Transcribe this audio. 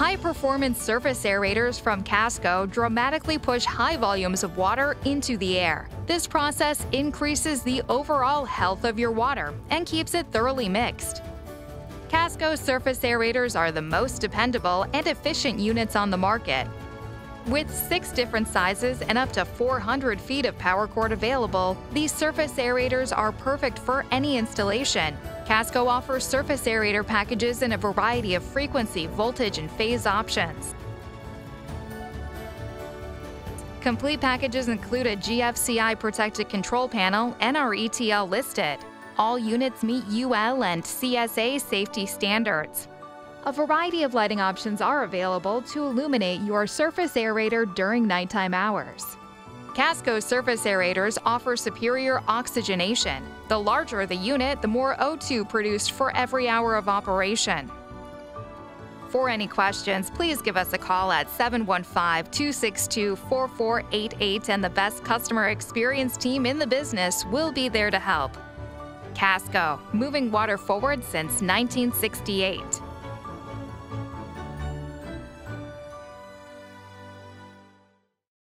High-performance surface aerators from Kasco dramatically push high volumes of water into the air. This process increases the overall health of your water and keeps it thoroughly mixed. Kasco surface aerators are the most dependable and efficient units on the market. With six different sizes and up to 400 feet of power cord available, these surface aerators are perfect for any installation. Kasco offers surface aerator packages in a variety of frequency, voltage, and phase options. Complete packages include a GFCI protected control panel and are ETL listed. All units meet UL and CSA safety standards. A variety of lighting options are available to illuminate your surface aerator during nighttime hours. Kasco surface aerators offer superior oxygenation. The larger the unit, the more O2 produced for every hour of operation. For any questions, please give us a call at 715-262-4488 and the best customer experience team in the business will be there to help. Kasco, moving water forward since 1968.